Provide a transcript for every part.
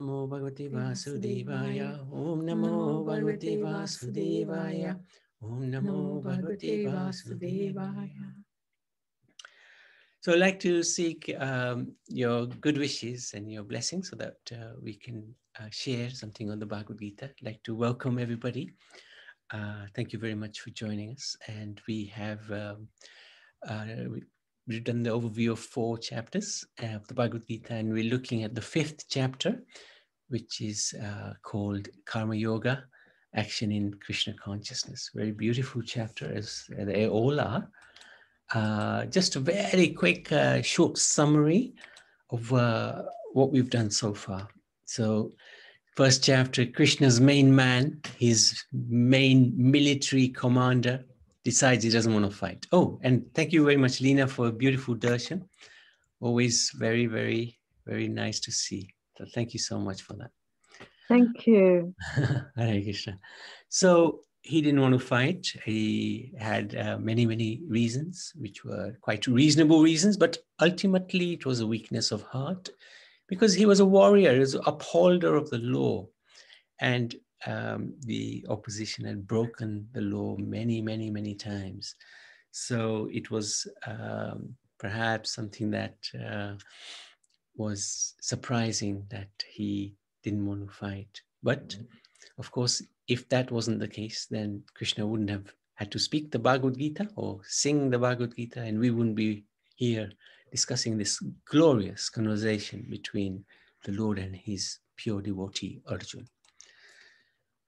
Namo Bhagavate Vasudevaya. Om Namo Bhagavate Vasudevaya. Om Namo Bhagavate Vasudevaya. So I'd like to seek um, your good wishes and your blessings so that uh, we can uh, share something on the Bhagavad Gita. I'd like to welcome everybody. Uh, thank you very much for joining us. And we have um, uh, we've done the overview of four chapters of the Bhagavad Gita, and we're looking at the fifth chapter, which is uh, called Karma Yoga, Action in Krishna Consciousness. Very beautiful chapter, as they all are. Uh, just a very quick, uh, short summary of uh, what we've done so far. So, first chapter Krishna's main man, his main military commander, decides he doesn't want to fight. Oh, and thank you very much, Lena, for a beautiful darshan. Always very, very, very nice to see. So thank you so much for that. Thank you. Hare Krishna. So he didn't want to fight. He had uh, many, many reasons, which were quite reasonable reasons, but ultimately it was a weakness of heart because he was a warrior, he was an upholder of the law. And um, the opposition had broken the law many, many, many times. So it was um, perhaps something that uh, was surprising that he didn't want to fight. But of course, if that wasn't the case, then Krishna wouldn't have had to speak the Bhagavad Gita or sing the Bhagavad Gita, and we wouldn't be here discussing this glorious conversation between the Lord and his pure devotee Arjun.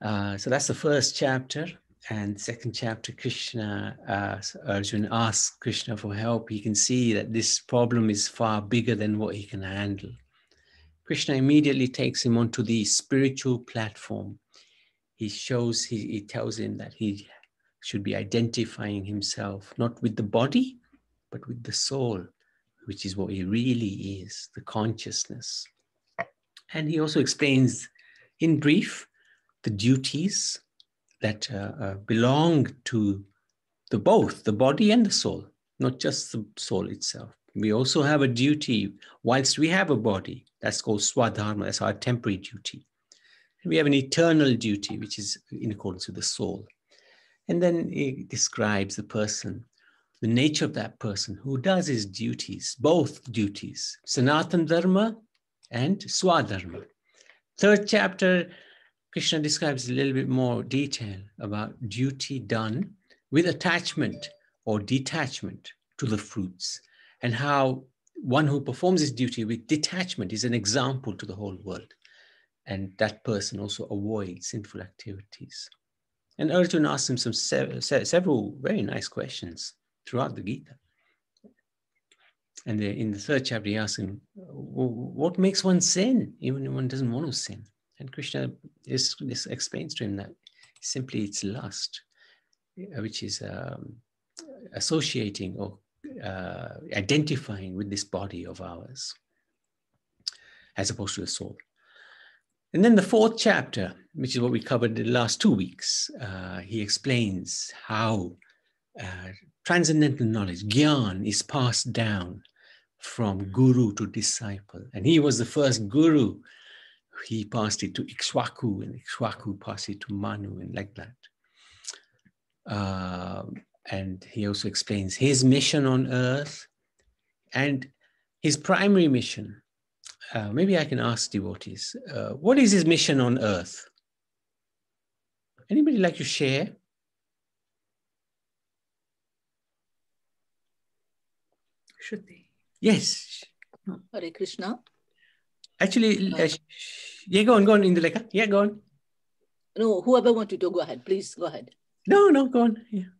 Uh, so that's the first chapter. And second chapter, Krishna, uh, Arjun asks Krishna for help. He can see that this problem is far bigger than what he can handle. Krishna immediately takes him onto the spiritual platform. He shows, he, he tells him that he should be identifying himself not with the body, but with the soul, which is what he really is, the consciousness. And he also explains in brief the duties that uh, uh, belong to the both the body and the soul, not just the soul itself. We also have a duty, whilst we have a body, that's called swadharma, that's our temporary duty. We have an eternal duty, which is in accordance with the soul. And then he describes the person, the nature of that person who does his duties, both duties, Sanatan Dharma and Swadharma. Third chapter Krishna describes a little bit more detail about duty done with attachment or detachment to the fruits and how one who performs his duty with detachment is an example to the whole world. And that person also avoids sinful activities. And Arjuna asks him some several very nice questions throughout the Gita. And in the third chapter, he asks him, What makes one sin, even when one doesn't want to sin? And Krishna is, this explains to him that simply it's lust, uh, which is um, associating or uh, identifying with this body of ours, as opposed to the soul. And then the fourth chapter, which is what we covered the last two weeks, uh, he explains how uh, transcendental knowledge, gyan, is passed down from guru to disciple. And he was the first guru he passed it to Ikshwaku, and Ikshwaku passed it to Manu, and like that. Uh, and he also explains his mission on earth and his primary mission. Uh, maybe I can ask devotees, uh, what is his mission on earth? Anybody like to share? Shruti. Yes. Hare Krishna. Actually, uh, yeah, go on, go on, Indulekha. Yeah, go on. No, whoever wanted to go ahead, please go ahead. No, no, go on. Yeah.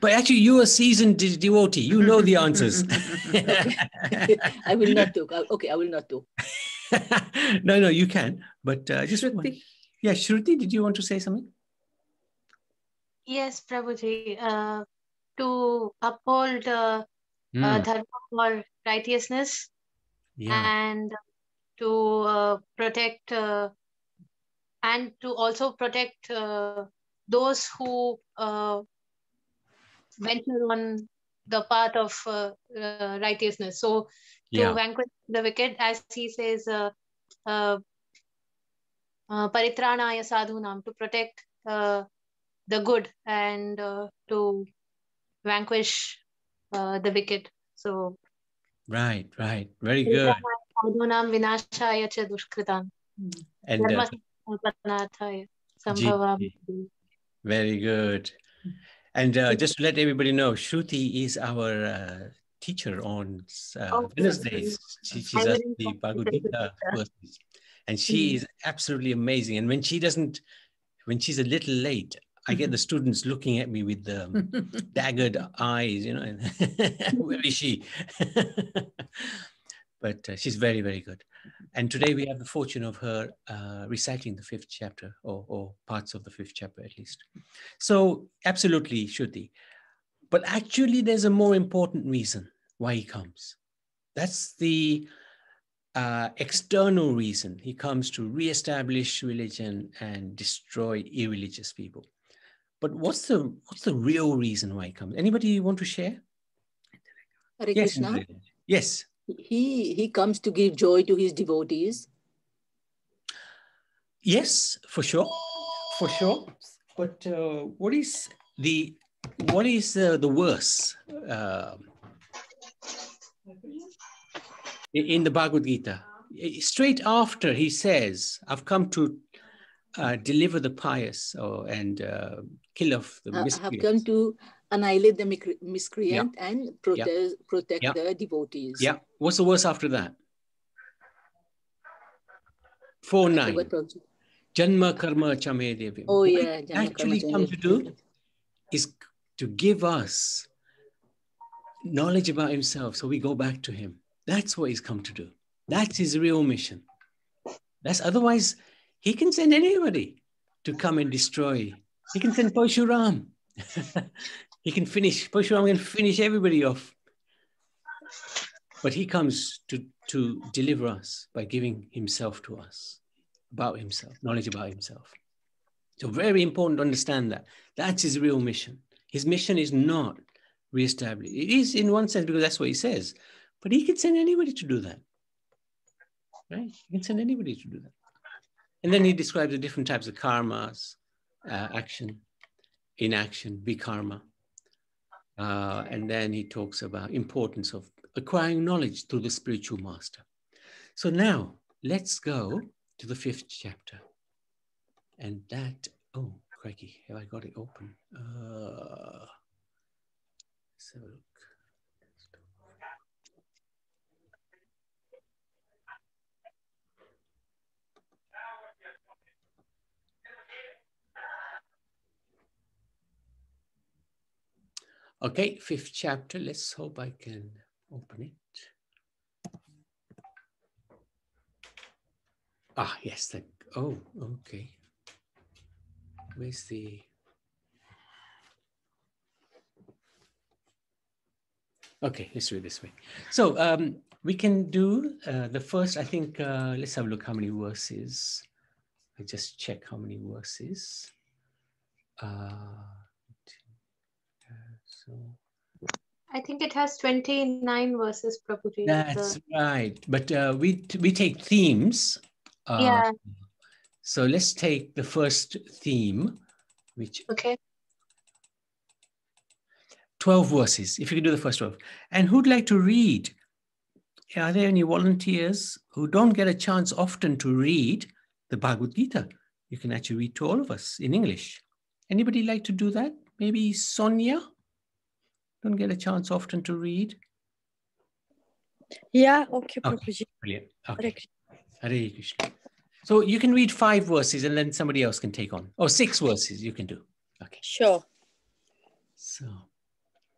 But actually, you're a seasoned de- devotee. You know the answers. I will not talk. Okay, I will not talk. no, no, you can. But uh, just Shruti. yeah, Shruti, did you want to say something? Yes, Prabhuji. Uh, to uphold uh, Hmm. uh, dharma for righteousness yeah. and to uh, protect uh, and to also protect uh, those who uh, venture on the path of uh, uh, righteousness. So Yeah. vanquish the wicked, as he says, uh, uh, uh, paritranaya sadhunam, to protect uh, the good and uh, to vanquish uh, the wicked. So, Right, right. Very good. sadhunam vinashaya cha dushkritam. And uh, Dharma sampanarthaya sambhavami. very good. And uh, just to let everybody know, Shruti is our uh, teacher on uh, Oh, Wednesdays. She teaches us the Bhagavad. Gita verses. And she is absolutely amazing. And when she doesn't, when she's a little late, I get the students looking at me with the daggered eyes, you know, and where is she? but uh, she's very, very good. And today we have the fortune of her uh, reciting the fifth chapter or, or parts of the fifth chapter at least. So, absolutely, Shruti. But actually, there's a more important reason why he comes. That's the uh, external reason. He comes to reestablish religion and destroy irreligious people. But what's the what's the real reason why he comes? Anybody want to share? Hare Yes, Krishna. Yes. He he comes to give joy to his devotees. Yes, for sure, for sure. But uh, what is the what is uh, the worse uh, in the Bhagavad Gita? Straight after he says, "I've come to uh, deliver the pious or and uh, kill off the uh, have come to annihilate the miscreant and protect protect Yeah. the devotees. Yeah, what's the worse after that? Four nine. forgot Prabhuji. Janma karma chame devi. Oh yeah. he Jana actually Karma come to do is to give us knowledge about himself so we go back to him. That's what he's come to do. That's his real mission. That's otherwise he can send anybody to come and destroy. He can send Parshuram. he can finish, Parshuram can finish everybody off. But he comes to, to deliver us by giving himself to us, about himself, knowledge about himself. So very important to understand that. That's his real mission. His mission is not reestablish. It is in one sense because that's what he says, but he can send anybody to do that. Right? He can send anybody to do that. And then he describes the different types of karmas, uh, action, inaction, vikarma. Uh, and then he talks about importance of acquiring knowledge through the spiritual master. So now let's go to the fifth chapter. And that, oh, crikey, have I got it open? Uh, let's Okay, fifth chapter. Let's hope I can open it. Ah, yes. The, oh, okay. Where's the? Okay, let's do it this way. So um, we can do uh, the first. I think. Uh, let's have a look. How many verses? I just check how many verses. Uh, so I think it has 29 verses, Prabhuji. that's The- right. But uh, we we take themes. Uh, Yeah. So let's take the first theme, which okay. 12 verses, if you could do the first 12. And who'd like to read? Are there any volunteers who don't get a chance often to read the Bhagavad Gita? You can actually read to all of us in English. Anybody like to do that? Maybe Sonia? Don't get a chance often to read. Yeah, okay, Okay. Prabhuji. Brilliant. Hare Okay. Krishna. Hare Krishna. So you can read five verses and then somebody else can take on. Or six verses you can do. Okay. Sure. So,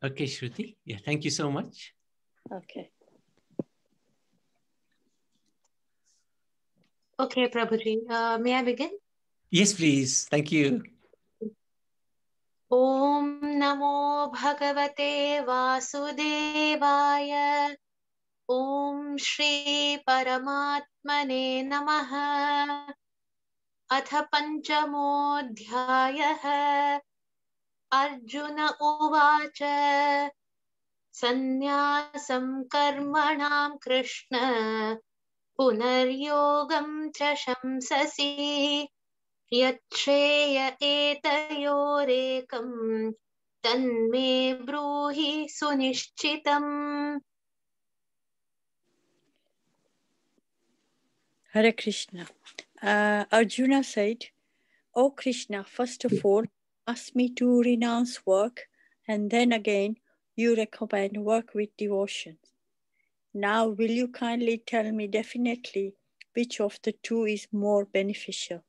okay, Shruti. Yeah, thank you so much. Okay. Okay, Prabhuji. Uh, may I begin? Yes, please. Thank you. ॐ नमो भगवते वासुदेवाय। ॐ श्री परमात्मने नमः। अथ पञ्चमोऽध्यायः। अर्जुन उवाच, सन्न्यासं कर्मणां कृष्ण, पुनर्योगं च शंससि। यच्छ्रेय एतयोरेकं तन्मे ब्रूहि सुनिश्चितम् Hare Krishna. Uh, Arjuna said, O Krishna, first of all, ask me to renounce work, and then again you recommend work with devotion. Now, will you kindly tell me definitely which of the two is more beneficial?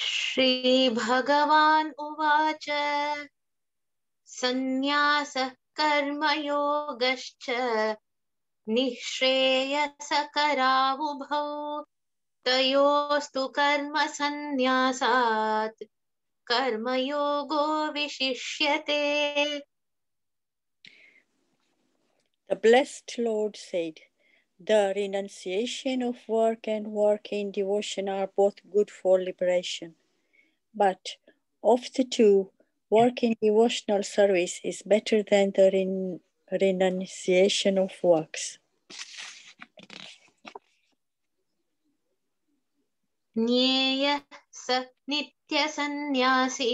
श्रीभगवान् उवाच। सन्न्यासः कर्मयोगश्च। निःश्रेयसकरावुभौ। तयोस्तु कर्मसन्न्यासात्। कर्मयोगो विशिष्यते। The blessed Lord said, The renunciation of work and work in devotion are both good for liberation. But of the two, work in devotional service is better than the ren- renunciation of works. ज्ञेयः स नित्यसन्न्यासी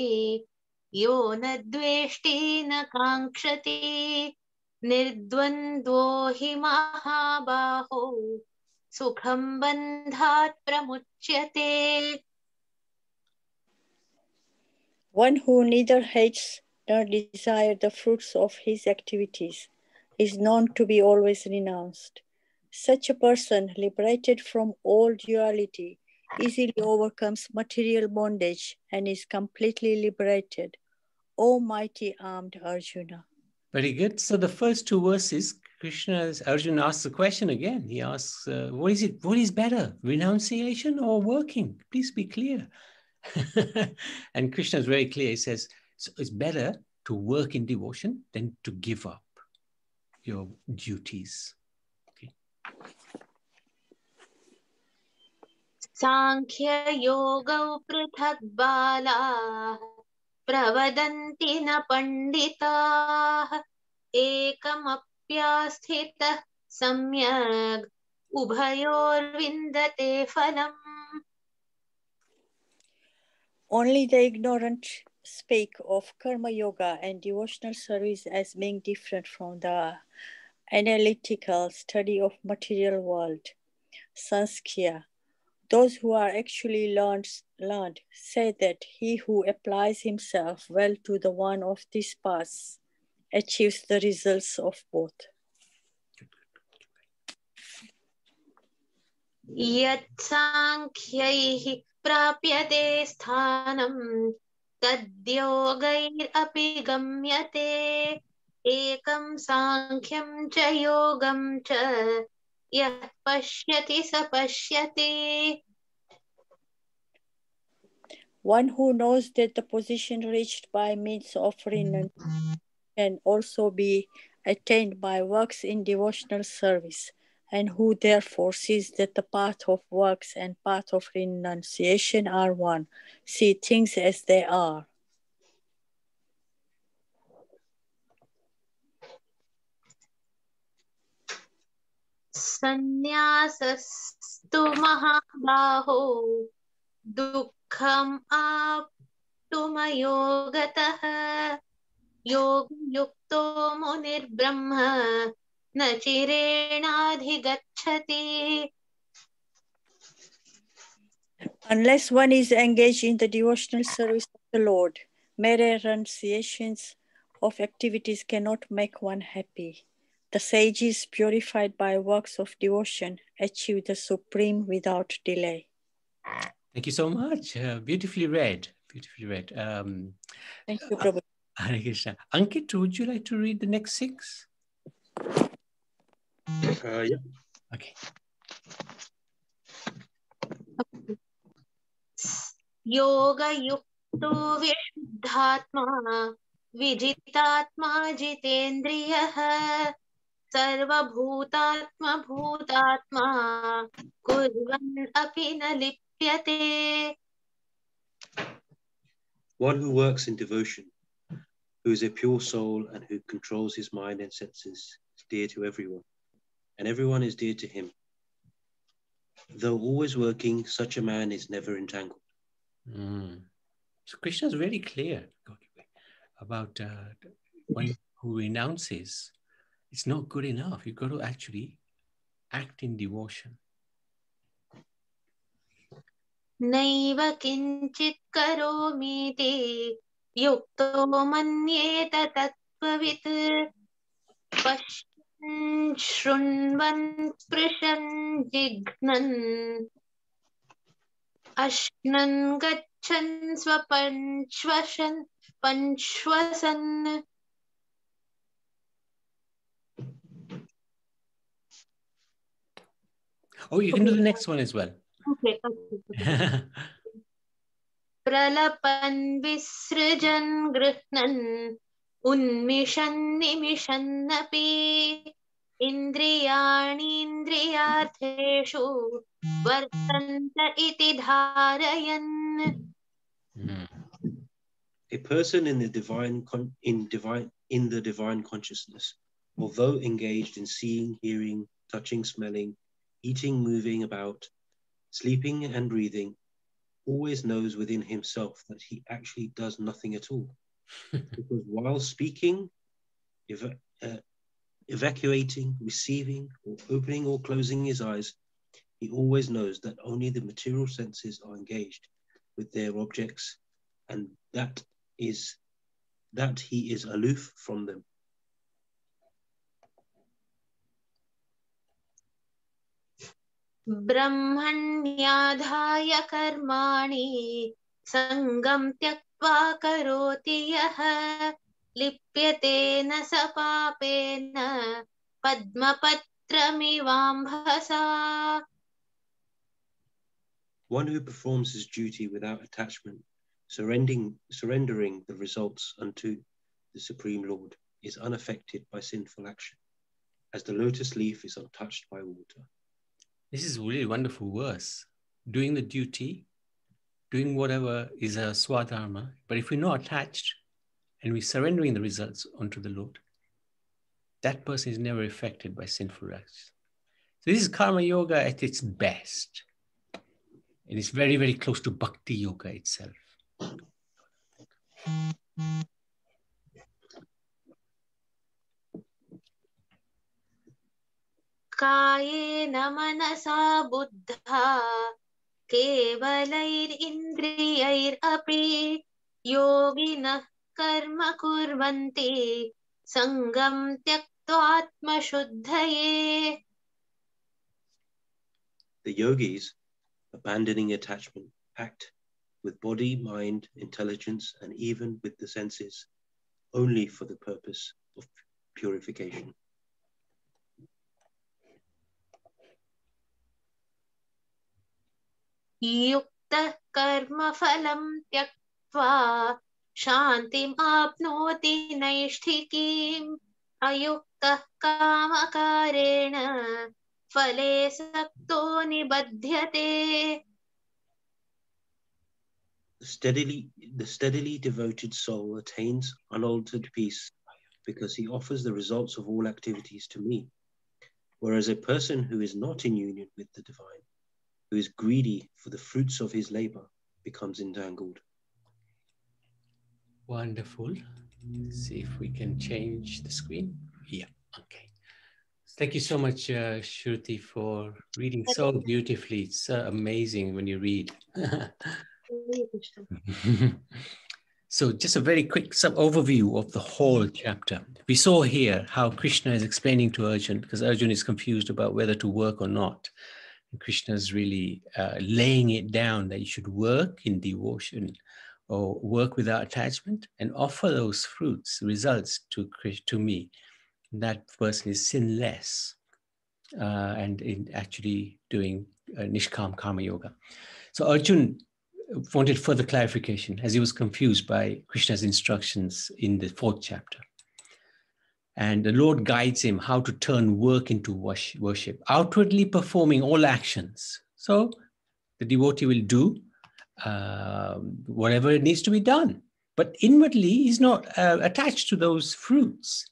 यो न द्वेष्टि न काङ्क्षति निर्द्वन्द्वो हि महाबाहो सुखं बन्धात् प्रमुच्यते One who neither hates nor desires the fruits of his activities is known to be always renounced. Such a person, liberated from all duality, easily overcomes material bondage and is completely liberated. O mighty armed Arjuna. Very good. So the first two verses, Krishna, Arjuna asks the question again. He asks, uh, "What is it? What is better, renunciation or working? Please be clear." and Krishna is very clear. He says, so "It's better to work in devotion than to give up your duties." Okay. साङ्ख्ययोगौ पृथक् बालाः प्रवदन्ति न पण्डिताः एकमप्यास्थितः सम्यग् उभयोर्विन्दते फलम्। Only the ignorant speak of karma yoga and devotional service as being different from the analytical study of material world, sankhya, Those who are actually learned, learned say that he who applies himself well to the one of these paths achieves the results of both. यत्साङ्ख्यैः प्राप्यते स्थानं तद्योगैरपि गम्यते एकं साङ्ख्यं च योगं च यः पश्यति स पश्यति One who knows that the position reached by means of renunciation can also be attained by works in devotional service, and who therefore sees that the path of works and path of renunciation are one, see things as they are. सन्न्यासस्तु महाबाहो दुःखम् आप्तुमयोगतः योगयुक्तो मुनिर्ब्रह्म न चिरेणाधिगच्छति Unless one is engaged in the devotional service of the Lord, mere renunciations of activities cannot make one happy. The sages, purified by works of devotion, achieve the supreme without delay. Thank you so much. Uh, beautifully read. Beautifully read. Um, Thank you, Prabhu. Hare Krishna. Ankit, would you like to read the next six? Uh, yeah. Okay. योगयुक्तो विशुद्धात्मा विजितात्मा जितेन्द्रियः सर्वभूतात्मा भूतात्मा कुर्वन् अपि न लिप्यते One who works in devotion, who is a pure soul and who controls his mind and senses, is dear to everyone, and everyone is dear to him. Though always working, such a man is never entangled. Mm. So Krishna is very clear about uh, one who renounces. It's not good enough. You've got to actually act in devotion. नैव किञ्चित् करोमीति युक्तो मन्येत तत्त्ववित् पश्यन् शृण्वन् स्पृशन् जिघ्नन् अश्नन् गच्छन् स्वपन् श्वसन् पञ्श्वसन् Oh, you can do the next one as well. Okay, okay. प्रलपन् विसृजन् गृह्णन् उन्मिषन् निमिषन्नपि इन्द्रियाणीन्द्रियार्थेषु वर्तन्त इति धारयन् Mm. A person in the divine con- in divine in the divine consciousness, although engaged in seeing, hearing, touching, smelling, eating, moving about, sleeping and breathing, always knows within himself that he actually does nothing at all. because while speaking, eva- uh, evacuating, receiving, or opening or closing his eyes, he always knows that only the material senses are engaged with their objects, and that is that he is aloof from them. ब्रह्मण्याधाय कर्माणि सङ्गं त्यक्त्वा करोति यः लिप्यते न स पापेन पद्मपत्रमिवाम्भसा One who performs his duty without attachment, surrendering, surrendering the results unto the Supreme Lord, is unaffected by sinful action, as the lotus leaf is untouched by water. This is really wonderful verse. Doing the duty, doing whatever is a swadharma, but if we're not attached and we're surrendering the results onto the Lord, that person is never affected by sinful acts. So this is karma yoga at its best. It is very, very close to bhakti yoga itself. कायेन मनसा बुद्धा केवलैरिन्द्रियैरपि योगिनः कर्म कुर्वन्ति सङ्गं त्यक्त्वात्मशुद्धये The yogis, abandoning attachment, act with body, mind, intelligence, and even with the senses, only for the purpose of purification. युक्तः कर्मफलं त्यक्त्वा शान्तिम् आप्नोति नैष्ठिकीम् अयुक्तः कामकारेण फले सक्तो निबध्यते The steadily, the steadily devoted soul attains unaltered peace because he offers the results of all activities to me. Whereas a person who is not in union with the divine, who is greedy for the fruits of his labor, becomes entangled. Wonderful. Let's see if we can change the screen. Yeah, okay. Thank you so much, uh, Shruti, for reading so beautifully. It's uh, amazing when you read. so, just a very quick sub overview of the whole chapter. We saw here how Krishna is explaining to Arjun because Arjun is confused about whether to work or not. Krishna is really uh, laying it down that you should work in devotion or work without attachment and offer those fruits, results to, to me. That person is sinless uh, and in actually doing uh, Nishkam Karma Yoga. So Arjun wanted further clarification as he was confused by Krishna's instructions in the fourth chapter. And the Lord guides him how to turn work into worship, outwardly performing all actions. So the devotee will do um, whatever it needs to be done. but inwardly he's not uh, attached to those fruits.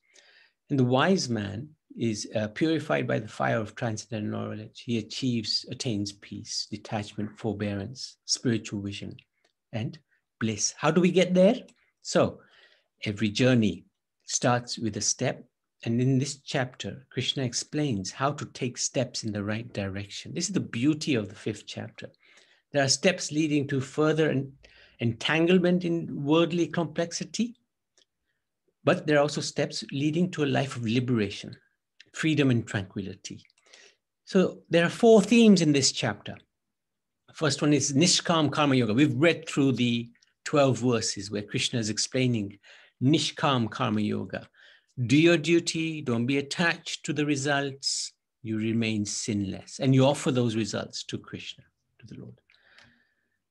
And the wise man is uh, purified by the fire of transcendental knowledge. He achieves, attains peace, detachment, forbearance, spiritual vision, and bliss. How do we get there? So, every journey starts with a step. And in this chapter, Krishna explains how to take steps in the right direction. This is the beauty of the fifth chapter. There are steps leading to further entanglement in worldly complexity, but there are also steps leading to a life of liberation, freedom and tranquility. So there are four themes in this chapter. First one is Nishkam Karma Yoga. We've read through the 12 verses where Krishna is explaining Nishkam Karma Yoga. Do your duty, don't be attached to the results, you remain sinless. And you offer those results to Krishna, to the Lord.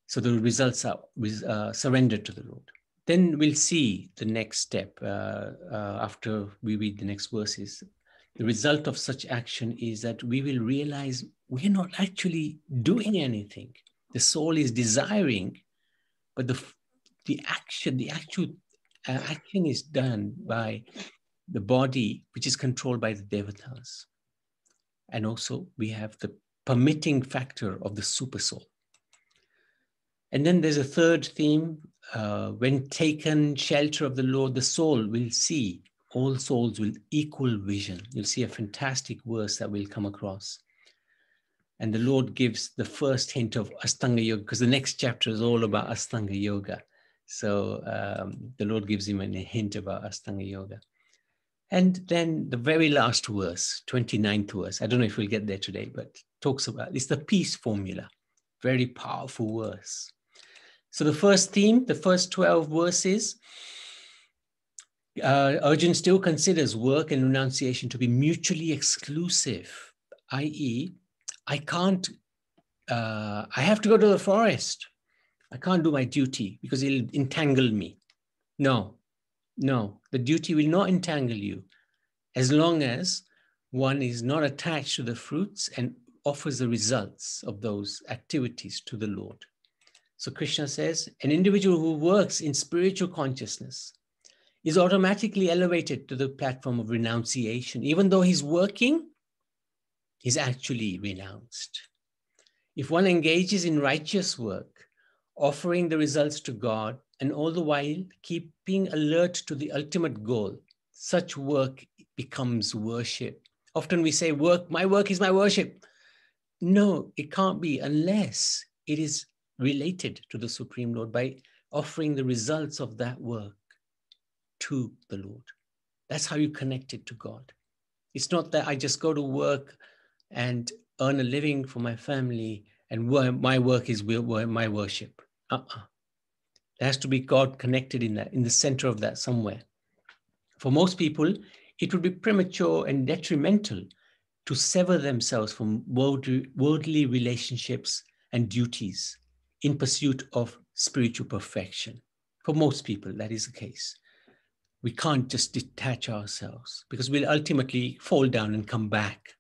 So the results are uh, surrendered to the Lord. Then we'll see the next step uh, uh, after we read the next verses the result of such action is that we will realize we're not actually doing anything. The soul is desiring, but the, the action, the actual uh, action is done by the body, which is controlled by the devatas. And also we have the permitting factor of the super soul. And then there's a third theme. Uh, when taken shelter of the Lord, the soul will see all souls with equal vision. You'll see a fantastic verse that we'll come across. And the Lord gives the first hint of Astanga Yoga, because the next chapter is all about Astanga Yoga. So um, the Lord gives him a hint about Astanga Yoga. And then the very last verse, 29th verse, I don't know if we'll get there today, but talks about it's the peace formula. Very powerful verse. So the first theme, the first 12 verses, uh, Arjun still considers work and renunciation to be mutually exclusive, i.e., I can't, uh, I have to go to the forest. I can't do my duty because it'll entangle me. No, no, the duty will not entangle you as long as one is not attached to the fruits and offers the results of those activities to the Lord. So Krishna says, an individual who works in spiritual consciousness is automatically elevated to the platform of renunciation. Even though he's working, he's actually renounced. If one engages in righteous work, offering the results to God, and all the while keeping alert to the ultimate goal, such work becomes worship. Often we say, work, my work is my worship. No, it can't be unless it is related to the Supreme Lord by offering the results of that work to the Lord. That's how you connect it to God. It's not that I just go to work and earn a living for my family and my work is my worship. Uh-uh. There has to be God connected in that, in the center of that somewhere. For most people, it would be premature and detrimental to sever themselves from worldly relationships and duties in pursuit of spiritual perfection. For most people, that is the case we can't just detach ourselves because we'll ultimately fall down and come back.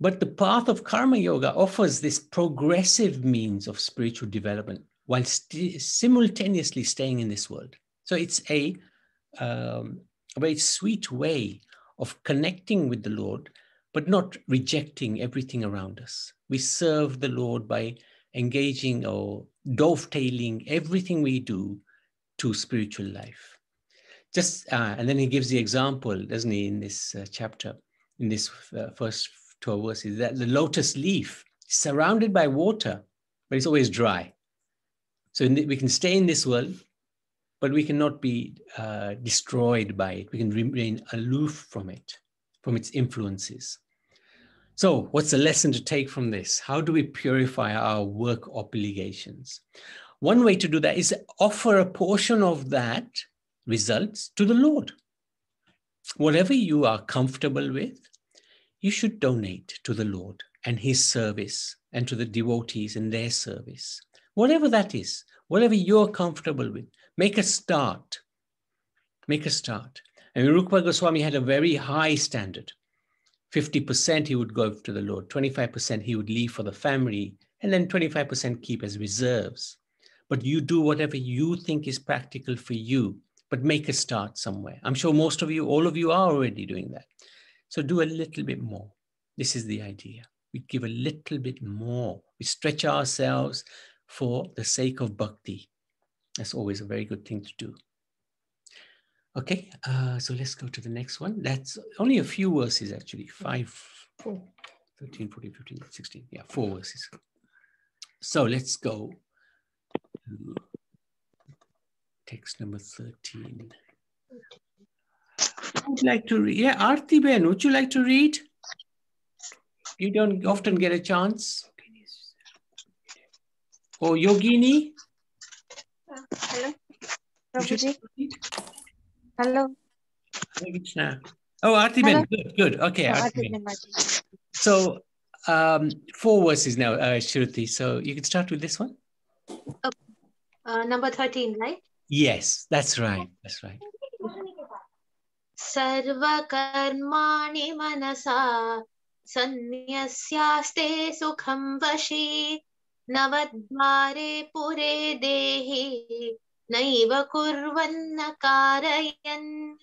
But the path of karma yoga offers this progressive means of spiritual development while st- simultaneously staying in this world. So it's a, um, a very sweet way of connecting with the Lord, but not rejecting everything around us. We serve the Lord by engaging or dovetailing everything we do to spiritual life just uh, and then he gives the example doesn't he in this uh, chapter in this uh, first 12 verses that the lotus leaf surrounded by water but it's always dry. So the, we can stay in this world but we cannot be uh, destroyed by it. We can remain aloof from it from its influences. So what's the lesson to take from this? How do we purify our work obligations? One way to do that is offer a portion of that results to the Lord. Whatever you are comfortable with, you should donate to the Lord and his service and to the devotees and their service. Whatever that is, whatever you're comfortable with, make a start. Make a start. And Rupa Goswami had a very high standard. 50% he would go to the Lord, 25% he would leave for the family, and then 25% keep as reserves. but you do whatever you think is practical for you, but make a start somewhere. I'm sure most of you, all of you are already doing that. So do a little bit more. This is the idea. We give a little bit more. We stretch ourselves for the sake of bhakti. That's always a very good thing to do. Okay, uh, so let's go to the next one. That's only a few verses actually, five, four, 13, 14, 15, 16. Yeah, four verses. So let's go to text number 13. Would like to read? Yeah, Arti Ben, would you like to read? You don't often get a chance. Oh, Yogini? Hello. would Prabhuji. like to read? Hello. Hare Krishna. Oh, Arti Ben, good, good. Okay, Oh, Arti Ben. So um, four verses now, uh, Shruti. So you can start with this one. Uh, number 13, right? Yes, that's right. That's right. सर्वकर्माणि मनसा सन्न्यस्यास्ते सुखं वशी नवद्वारे पुरे देहि नैव कुर्वन्न कारयन्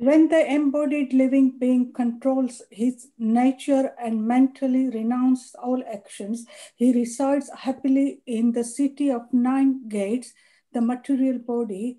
When the embodied living being controls his nature and mentally renounces all actions, he resides happily in the city of nine gates, the material body,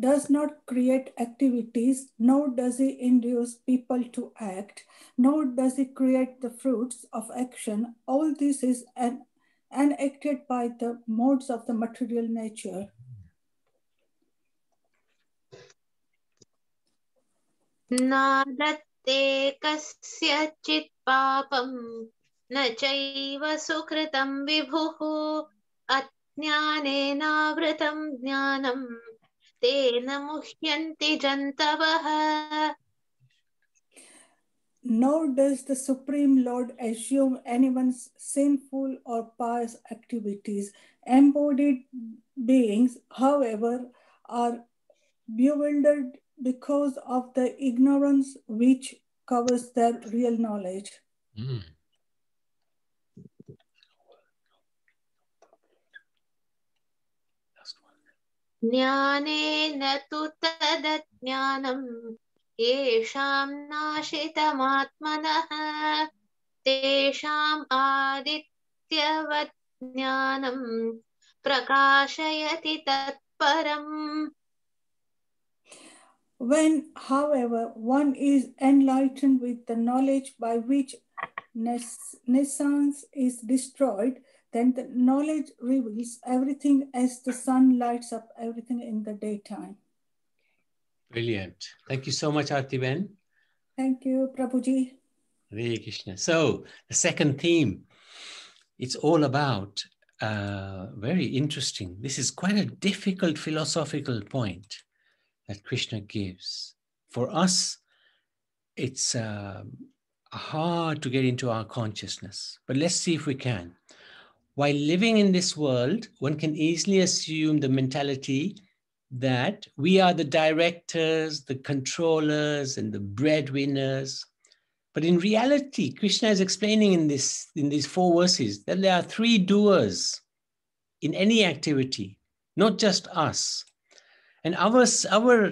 does not create activities, nor does he induce people to act, nor does he create the fruits of action. All this is an, enacted by the modes of the material nature. नादत्ते कस्यचित् पापं न चैव सुकृतं विभुः अज्ञानेनावृतं ज्ञानं तेन मुह्यन्ति जन्तवः Nor does the Supreme Lord assume anyone's sinful or pious activities. Embodied beings, however, are bewildered because of the ignorance which covers their real knowledge. Mm. ज्ञानेन तु तदज्ञानं येषां नाशितमात्मनः तेषाम् आदित्यवत् ज्ञानं प्रकाशयति तत्परम् When, however, one is enlightened with the knowledge by which nescience is destroyed, then the knowledge reveals everything as the sun lights up everything in the daytime. Brilliant. Thank you so much, Arti Ben. Thank you, Prabhuji. Hare Krishna. So the second theme, it's all about uh, very interesting. This is quite a difficult philosophical point that Krishna gives. For us, it's um hard to get into our consciousness, but let's see if we can. While living in this world, one can easily assume the mentality that we are the directors, the controllers, and the breadwinners. But in reality, Krishna is explaining in this in these four verses that there are three doers in any activity, not just us. And our, our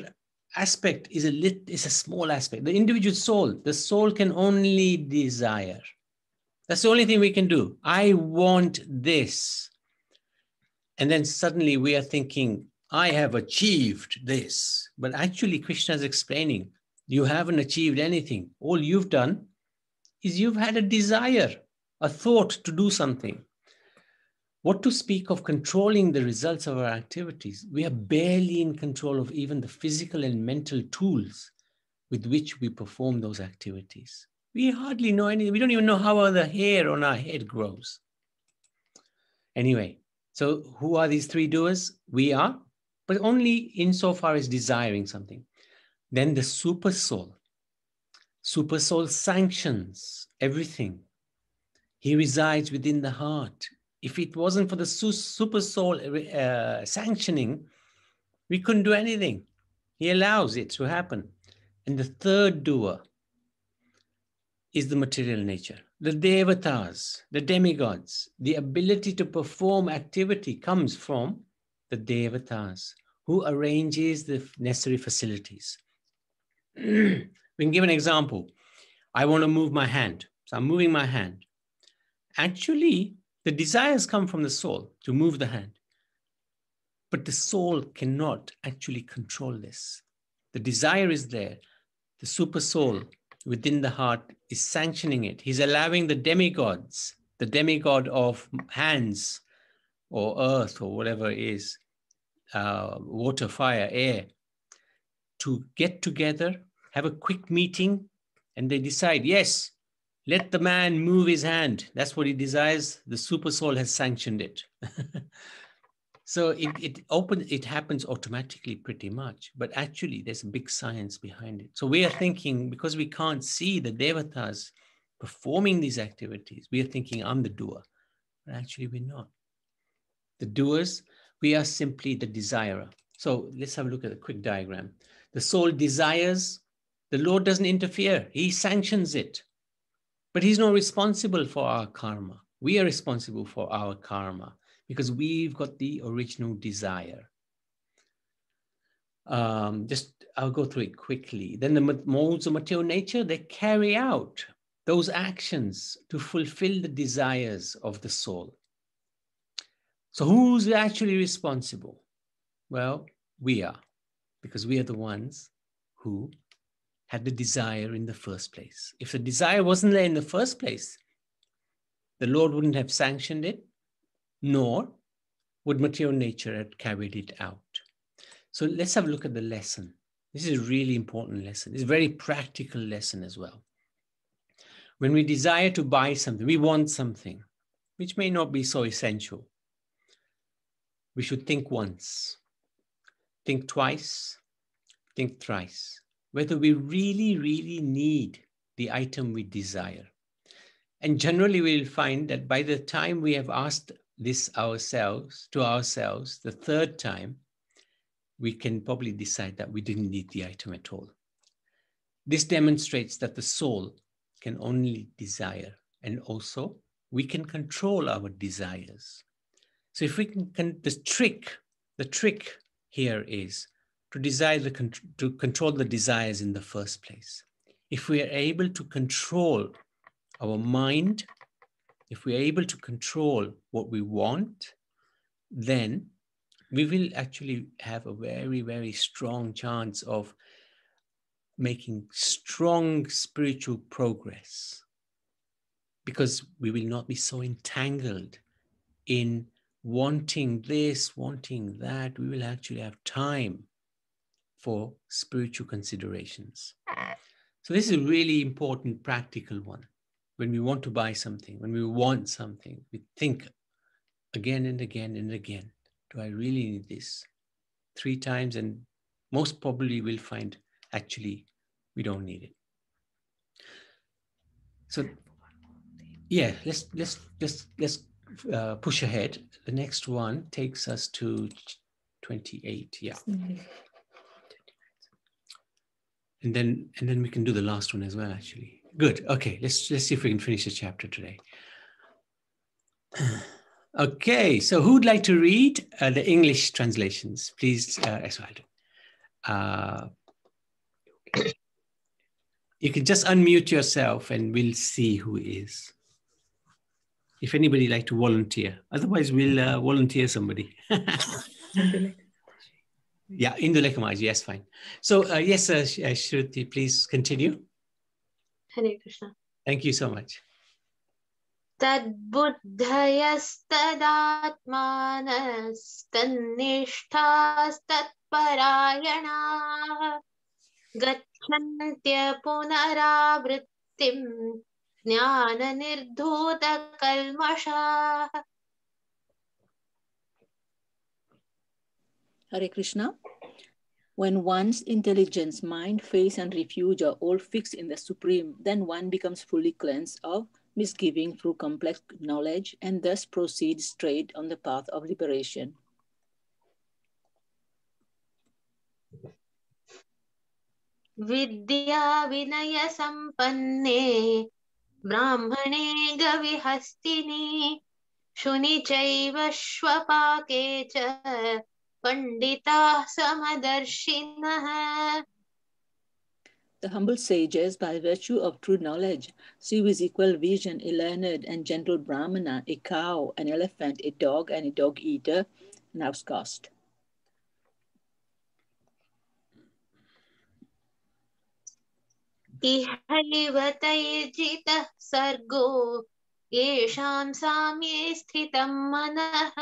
aspect is a lit, is a small aspect. The individual soul, the soul can only desire. That's the only thing we can do. I want this. And then suddenly we are thinking, I have achieved this. But actually, Krishna is explaining, you haven't achieved anything. All you've done is you've had a desire, a thought to do something. What to speak of controlling the results of our activities? We are barely in control of even the physical and mental tools with which we perform those activities. We hardly know anything. We don't even know how the hair on our head grows. Anyway, so who are these three doers? We are but only insofar as desiring something. Then the super soul. Super soul sanctions everything. He resides within the heart. If it wasn't for the su- super soul uh, sanctioning, we couldn't do anything. He allows it to happen. And the third doer is the material nature. The devatas, the demigods, the ability to perform activity comes from the devatas who arranges the necessary facilities. we can give an example. I want to move my hand. So I'm moving my hand. Actually, the desires come from the soul to move the hand. But the soul cannot actually control this. The desire is there. The super soul within the heart is sanctioning it. He's allowing the demigods, the demigod of hands or earth or whatever it is, uh, water, fire, air, to get together, have a quick meeting, and they decide, yes, let the man move his hand. That's what he desires. The super soul has sanctioned it. so it, it it happens automatically pretty much, but actually there's a big science behind it. So we are thinking, because we can't see the devatas performing these activities, we are thinking I'm the doer. But actually we're not. The doers, we are simply the desirer. So let's have a look at a quick diagram. The soul desires, the Lord doesn't interfere, He sanctions it. But He's not responsible for our karma. We are responsible for our karma because we've got the original desire. Um, just I'll go through it quickly. Then the modes of material nature, they carry out those actions to fulfill the desires of the soul. So who's actually responsible? Well, we are, because we are the ones who had the desire in the first place. If the desire wasn't there in the first place, the Lord wouldn't have sanctioned it, nor would material nature have carried it out. So let's have a look at the lesson. This is a really important lesson. It's a very practical lesson as well. When we desire to buy something, we want something, which may not be so essential. We should think once, think twice, think thrice, whether we really, really need the item we desire. And generally, we'll find that by the time we have asked this ourselves, to ourselves, the third time, we can probably decide that we didn't need the item at all. This demonstrates that the soul can only desire, and also we can control our desires. So if we can, can the trick, the trick here is to desire the, to control the desires in the first place. If we are able to control our mind, if we're able to control what we want, then we will actually have a very, very strong chance of making strong spiritual progress because we will not be so entangled in wanting this, wanting that. We will actually have time for spiritual considerations. So, this is a really important practical one. When we want to buy something, when we want something, we think again and again and again do I really need this? Three times, and most probably we'll find actually we don't need it. So, yeah, let's let's let's let's uh, push ahead. The next one takes us to 28. Yeah. And then and then we can do the last one as well, actually. Good. Okay, let's let's see if we can finish the chapter today. Okay, so who'd like to read uh, the English translations? Please, uh. Uh, you can just unmute yourself and we'll see who is. If anybody like to volunteer. Otherwise, we'll uh, volunteer somebody. yeah, Indulekha Maj, yes, fine. So, uh, yes, uh, Shruti, please continue. Hare Krishna. Thank you so much. तद्बुद्धयस्तदात्मानस्तन्निष्ठास्तत्परायणाः गच्छन्त्य पुनरावृत्तिं ज्ञाननिर्धूतकल्मषाः Hare Krishna. When one's intelligence, mind, face, and refuge are all fixed in the Supreme, then one becomes fully cleansed of misgiving through complex knowledge and thus proceeds straight on the path of liberation. विद्या विनय संपन्ने ब्राह्मणे गविहस्तिनि शुनि चैव श्वपाके च The humble sages, by virtue of true knowledge, see with equal vision a learned and gentle Brahmana, a cow, an elephant, a dog, and a dog eater, an outcast. इहैव तैर्जितः सर्गो येषां साम्ये स्थितं मनः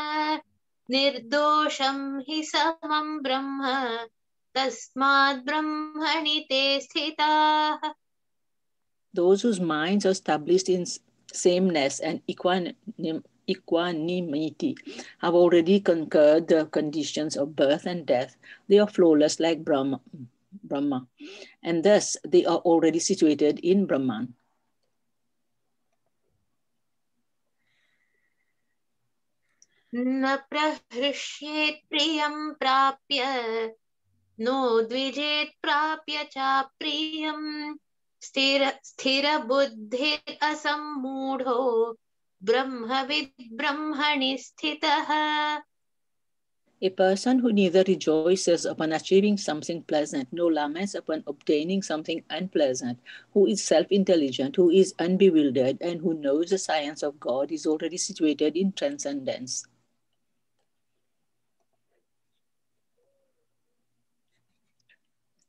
निर्दोषं हि समं ब्रह्म तस्मात् ब्रह्मणि ते स्थिताः Those whose minds are established in sameness and equanim- equanimity have already conquered the conditions of birth and death. They are flawless like Brahma, Brahma, and thus they are already situated in Brahman. न प्रहृष्येत् प्रियं प्राप्य no द्विजेत् प्राप्य चाप्रियं स्थिर स्थिरबुद्धिरसम्मूढो ब्रह्मविद् ब्रह्मणि स्थितः A person who neither rejoices upon achieving something pleasant nor laments upon obtaining something unpleasant, who is self intelligent, who is unbewildered, and who knows the science of God is already situated in transcendence.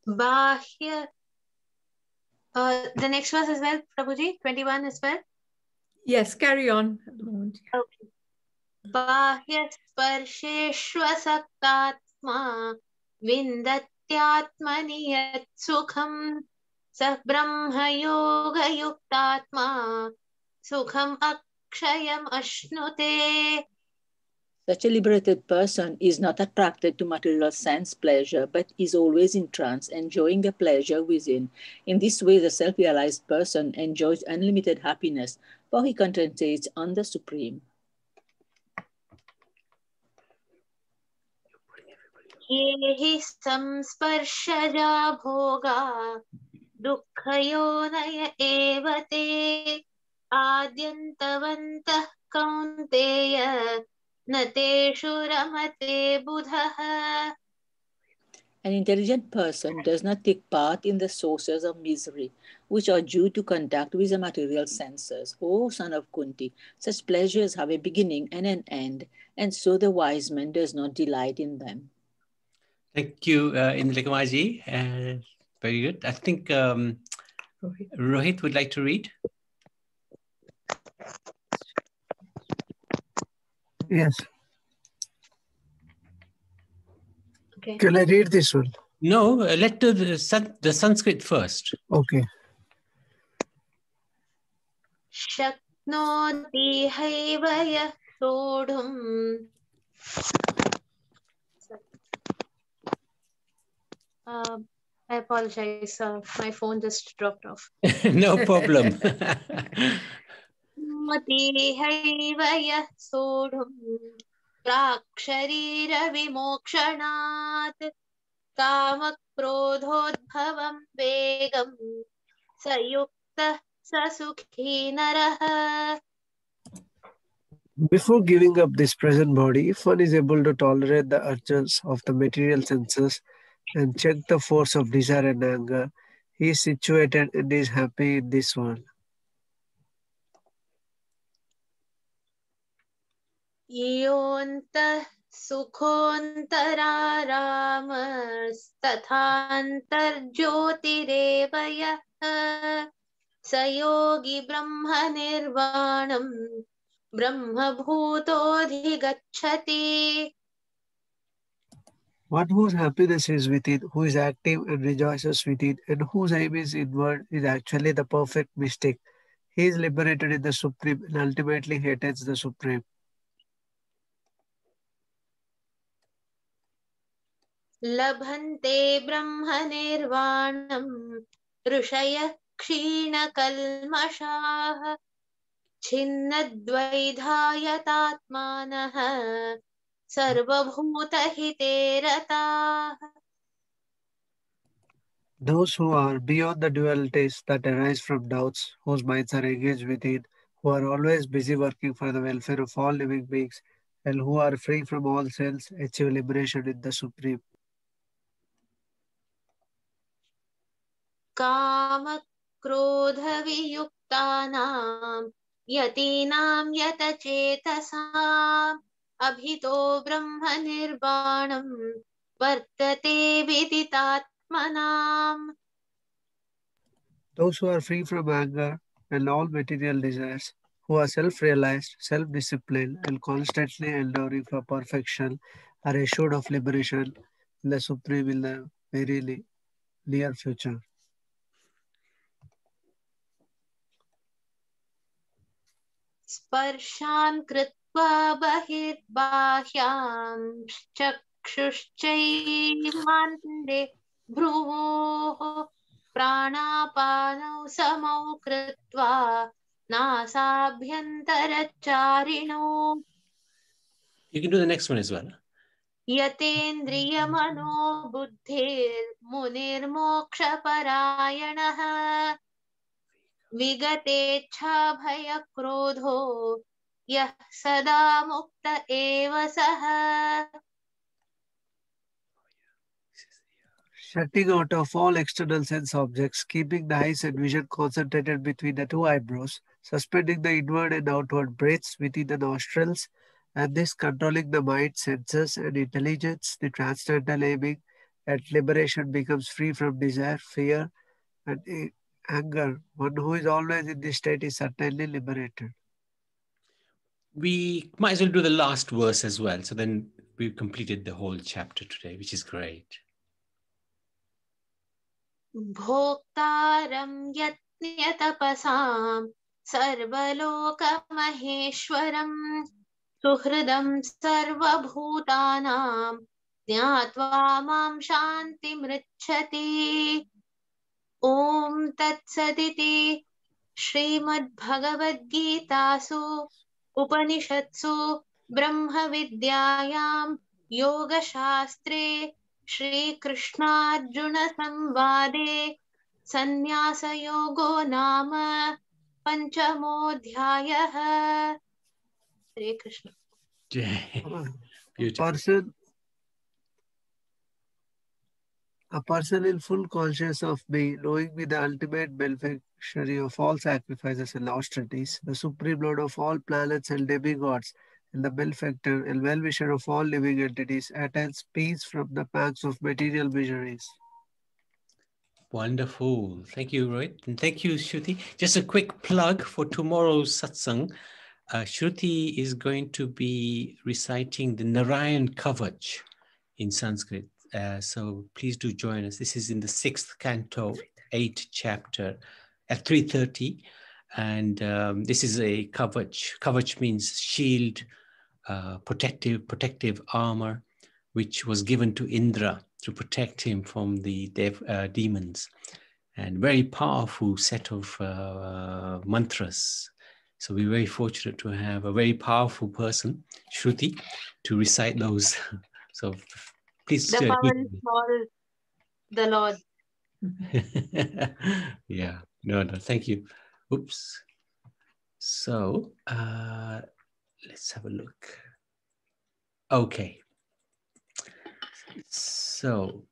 Bahya. Uh, the next verse as well, Prabhuji, 21 as well. Yes, carry on at the moment. Okay. बाह्यस्पर्शेष्वसक्तात्मा विन्दत्यात्मनि यत् सुखम् स ब्रह्मयोगयुक्तात्मा सुखम् अक्षयम् अश्नुते Such a liberated person is not attracted to material sense pleasure, but is always in trance, enjoying the pleasure within. In this way, the self realized person enjoys unlimited happiness, for he concentrates on the Supreme. ये हि संस्पर्शजा भोगा दुःखयोनय एव ते आद्यन्तवन्तः कौन्तेय न तेषु रमते बुधः An intelligent person does not take part in the sources of misery, which are due to contact with the material senses. O son of Kunti, such pleasures have a beginning and an end, and so the wise man does not delight in them. Thank you, uh, Indra Uh, very good. I think um, Rohit. Rohit would like to read. Yes. Okay. Can I read this one? No, uh, let the, the, San- the Sanskrit first. Okay. शक्नोति हैव यः सोढुम् Uh, I apologize. Uh, my phone just dropped off. no problem. मतिहैव यः सोढुम् प्राक्शरीरविमोक्षणात् कामक्रोधोद्भवं वेगं स युक्तः स सुखी नरः Before giving up this present body, if one is able to tolerate the urges of the material senses and check the force of desire and anger, he is situated and is happy in this world. योऽन्तः सुखोऽन्तरारामस्तथान्तर्ज्योतिरेव यः स योगी ब्रह्मनिर्वाणम् ब्रह्मभूतोऽधिगच्छति One whose happiness is within, who is active and rejoices within, and whose aim is inward, is actually the perfect mystic. He is liberated in the Supreme and ultimately he attains the Supreme. लभन्ते ब्रह्मनिर्वाणम् ऋषयः क्षीणकल्मषाः छिन्नद्वैधायतात्मानः सर्वभूतहिते रताः Those who are beyond the dualities that arise from doubts, whose minds are engaged within, who are always busy working for the welfare of all living beings, and who are free from all sins, achieve liberation in the Supreme. कामक्रोधवियुक्तानां यतीनां यतचेतसाम् अभितो ब्रह्मनिर्वाणं वर्तते विदितात्मनाम् Those who are free from anger and all material desires, who are self realized, self disciplined, and constantly enduring for perfection, are assured of liberation in the Supreme in the very near future. स्पर्शान् कृत्वा बहिर्बाह्यां चक्षुश्चैवान्ते भ्रुवोः प्राणापानौ समौ कृत्वा नासाभ्यन्तरचारिणो You can do the next one as well. यतेन्द्रियमनो बुद्धिर्मुनिर्मोक्षपरायणः विगतेच्छाभयक्रोधो यः सदा मुक्त एव सः Shutting out of all external sense objects, keeping the eyes and vision concentrated between the two eyebrows, suspending the inward and outward breaths within the nostrils, and this controlling the mind, senses, and intelligence, the transcendental aiming at liberation becomes free from desire, fear, and a- anger. One who is always in this state is certainly liberated. We might as well do the last verse as well. So then we've completed the whole chapter today, which is great. भोक्तारं यत्न्यतपसां सर्वलोकमहेश्वरं सुहृदं सर्वभूतानां ज्ञात्वा मां शान्तिमृच्छति ॐ तत्सदिति श्रीमद्भगवद्गीतासु उपनिषत्सु ब्रह्मविद्यायां योगशास्त्रे श्रीकृष्णार्जुनसंवादे सन्न्यासयोगो नाम पञ्चमोऽध्यायः। Shrikrishna Jai. A person, in full conscious of me, knowing me the ultimate beneficiary of all sacrifices and austerities, the supreme lord of all planets and demigods, and the benefactor and well-wisher of all living entities, attains peace from the pangs of material miseries. Wonderful. Thank you, Rohit. And thank you, Shruti. Just a quick plug for tomorrow's satsang. Uh, Shruti is going to be reciting the Narayan Kavach in Sanskrit. Uh, so please do join us. This is in the sixth canto, eighth chapter at 3.30. And um, this is a Kavach. Kavach means shield, uh, protective, protective armor, which was given to Indra to protect him from the dev, uh, demons. And very powerful set of uh, mantras. So we're very fortunate to have a very powerful person, Shruti, to recite those. so please. The power is all the Lord. yeah, no, no, thank you. Oops. So uh, let's have a look. Okay. So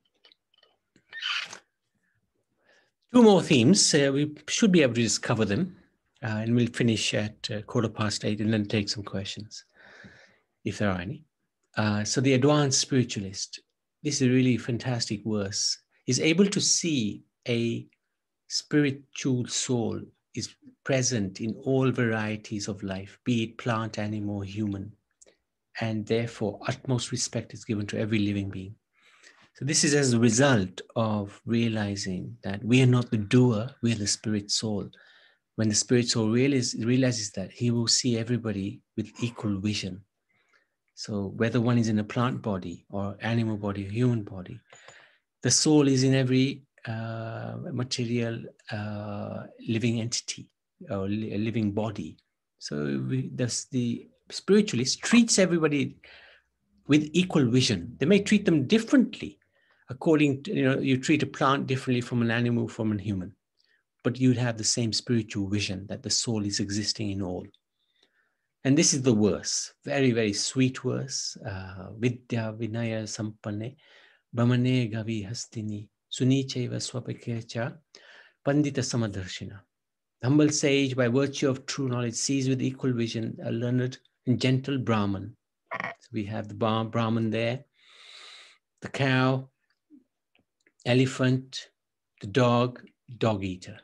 two more themes. Uh, we should be able to just cover them, uh, and we'll finish at uh, quarter past eight, and then take some questions, if there are any. Uh, so the advanced spiritualist. This is really fantastic verse. Is able to see a spiritual soul is present in all varieties of life, be it plant, animal, human, and therefore utmost respect is given to every living being. So this is as a result of realizing that we are not the doer, we are the spirit soul. When the spirit soul realizes, realizes that, he will see everybody with equal vision. So whether one is in a plant body or animal body, or human body, the soul is in every uh, material uh, living entity or li- living body. So we, thus the spiritualist treats everybody with equal vision. They may treat them differently according to, you know, you treat a plant differently from an animal, from a human, but you'd have the same spiritual vision that the soul is existing in all. And this is the verse, very, very sweet verse. Uh, Vidya Vinaya Sampanne, Brahmane Gavi Hastini, Sunicheva Swapakecha, Pandita Samadarshina. Humble sage, by virtue of true knowledge, sees with equal vision a learned and gentle Brahman. So we have the Brahman there, the cow, elephant, the dog, dog eater.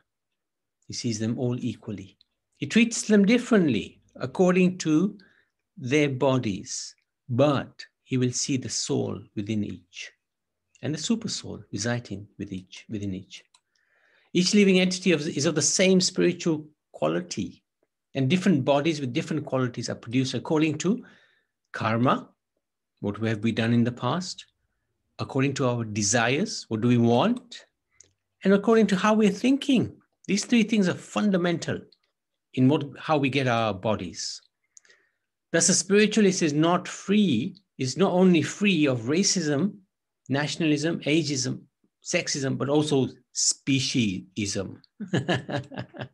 He sees them all equally. He treats them differently according to their bodies, but he will see the soul within each and the super soul residing with each, within each. Each living entity is of the same spiritual quality, and different bodies with different qualities are produced according to karma, what we have we done in the past, according to our desires, what do we want, and according to how we're thinking. These three things are fundamental in what, how we get our bodies. Thus, a spiritualist is not free, is not only free of racism, nationalism, ageism, sexism, but also speciesism.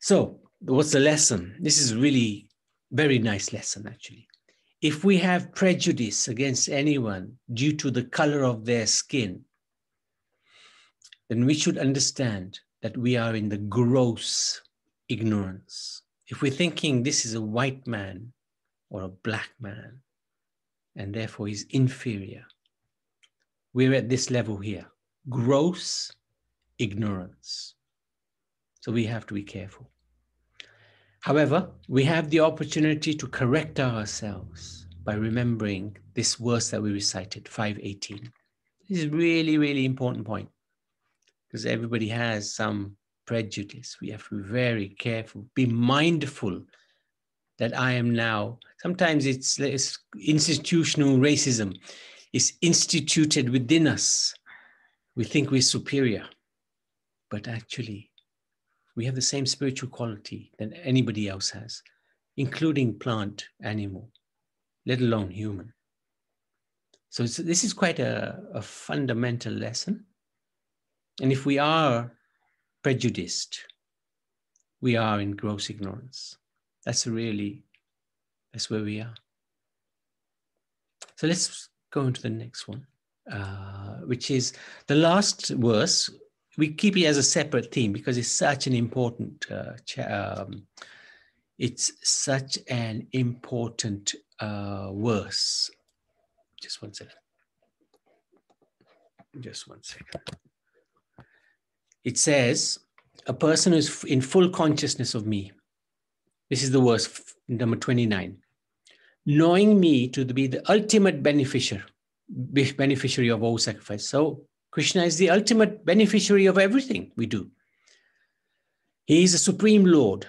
so, what's the lesson? This is really very nice lesson, actually. If we have prejudice against anyone due to the color of their skin, then we should understand that we are in the gross ignorance. If we're thinking this is a white man or a black man, and therefore he's inferior, we're at this level here gross ignorance. So we have to be careful. However, we have the opportunity to correct ourselves by remembering this verse that we recited, 518. This is really, really important point because everybody has some prejudice. We have to be very careful, be mindful that I am now. Sometimes it's, it's institutional racism is instituted within us. We think we're superior, but actually, we have the same spiritual quality that anybody else has, including plant, animal, let alone human. So this is quite a, a fundamental lesson. And if we are prejudiced, we are in gross ignorance. That's really, that's where we are. So let's go into the next one, uh, which is the last verse. We keep it as a separate theme because it's such an important, uh, um, it's such an important uh, verse. Just one second. Just one second. It says, a person who's in full consciousness of me. This is the verse number 29 knowing me to be the ultimate beneficiary, beneficiary of all sacrifice. So Krishna is the ultimate beneficiary of everything we do. He is the supreme Lord.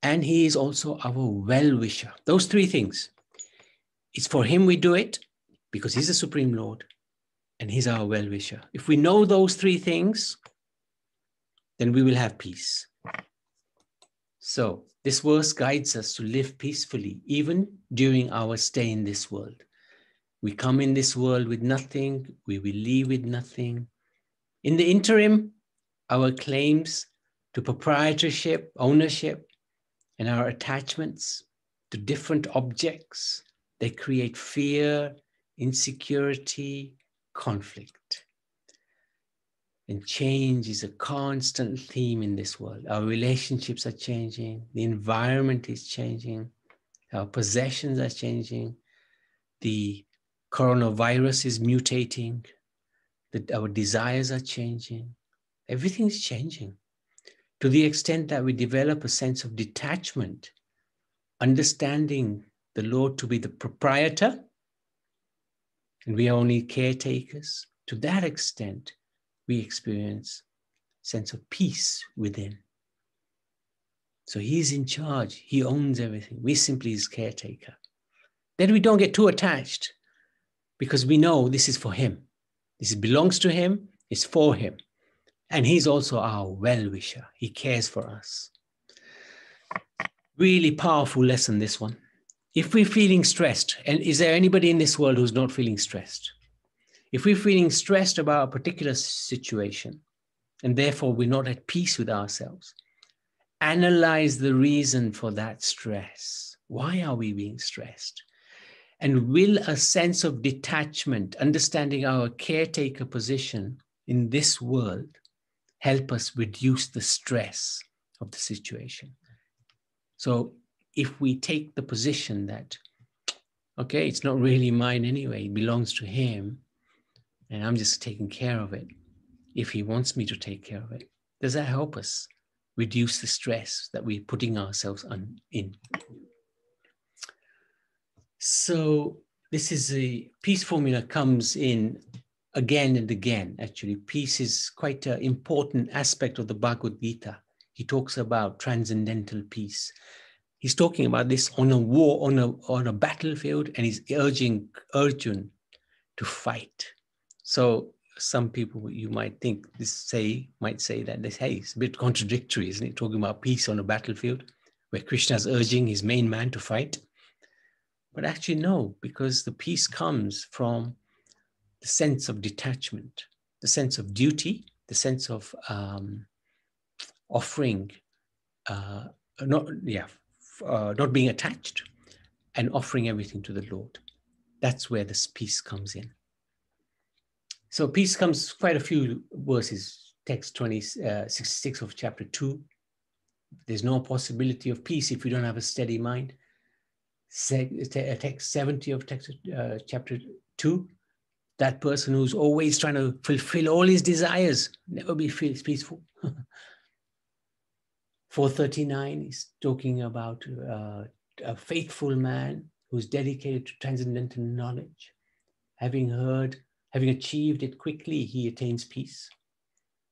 And he is also our well-wisher. Those three things. It's for him we do it because he's the supreme Lord and he's our well-wisher. If we know those three things, then we will have peace. So this verse guides us to live peacefully, even during our stay in this world. We come in this world with nothing, we will leave with nothing. In the interim, our claims to proprietorship, ownership, and our attachments to different objects, they create fear, insecurity, conflict. And change is a constant theme in this world. Our relationships are changing, the environment is changing, our possessions are changing, the coronavirus is mutating, that our desires are changing. Everything is changing to the extent that we develop a sense of detachment, understanding the Lord to be the proprietor, and we are only caretakers. To that extent, we experience sense of peace within. So he's in charge. He owns everything. We simply his caretaker. Then we don't get too attached because we know this is for him. This belongs to him, it's for him. And he's also our well wisher. He cares for us. Really powerful lesson, this one. If we're feeling stressed, and is there anybody in this world who's not feeling stressed? If we're feeling stressed about a particular situation, and therefore we're not at peace with ourselves, analyze the reason for that stress. Why are we being stressed? And will a sense of detachment, understanding our caretaker position in this world, help us reduce the stress of the situation? So, if we take the position that, okay, it's not really mine anyway, it belongs to him, and I'm just taking care of it, if he wants me to take care of it, does that help us reduce the stress that we're putting ourselves on, in? So this is a peace formula comes in again and again. Actually, peace is quite an important aspect of the Bhagavad Gita. He talks about transcendental peace. He's talking about this on a war, on a on a battlefield, and he's urging Arjun to fight. So some people you might think this say might say that this hey it's a bit contradictory, isn't it? Talking about peace on a battlefield, where Krishna's urging his main man to fight. But actually, no, because the peace comes from the sense of detachment, the sense of duty, the sense of um, offering, uh, not yeah, uh, not being attached, and offering everything to the Lord. That's where this peace comes in. So peace comes quite a few verses. Text 20, uh, 66 of chapter 2. There's no possibility of peace if you don't have a steady mind text 70 of text, uh, chapter 2 that person who's always trying to fulfill all his desires never be peaceful 439 is talking about uh, a faithful man who's dedicated to transcendental knowledge having heard having achieved it quickly he attains peace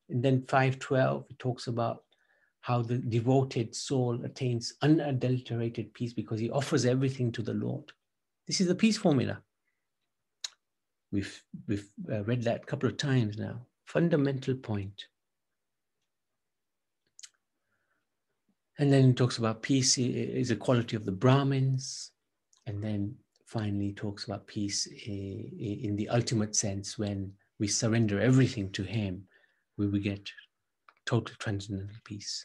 and then 512 it talks about how the devoted soul attains unadulterated peace because he offers everything to the Lord. This is the peace formula. We've, we've uh, read that a couple of times now. Fundamental point. And then he talks about peace is a quality of the Brahmins. And then finally talks about peace in the ultimate sense when we surrender everything to him, we will get total transcendental peace.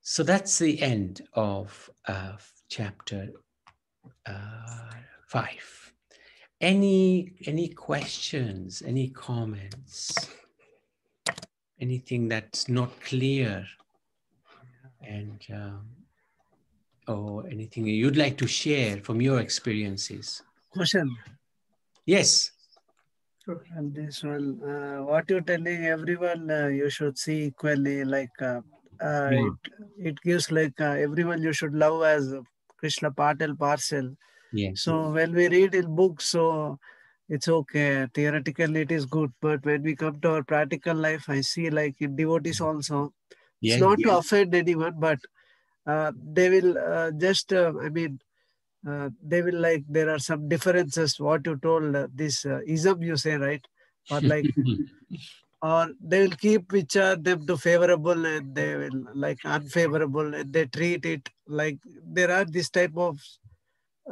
So that's the end of uh, chapter uh, five. Any any questions? Any comments? Anything that's not clear? And um, or anything you'd like to share from your experiences? Question. Yes. And this one, uh, what you're telling everyone, uh, you should see equally. Like uh, uh Yeah. it, it gives like uh, everyone you should love as Krishna part and parcel. Yes. So when we read in books, so it's okay. Theoretically, it is good, but when we come to our practical life, I see like in devotees also. Yeah, It's not to offend anyone, but uh, they will uh, just. Uh, I mean, uh, they will like there are some differences. What you told uh, this uh, ism you say right, or like or they will keep which are them to favorable and they will like unfavorable and they treat it like there are this type of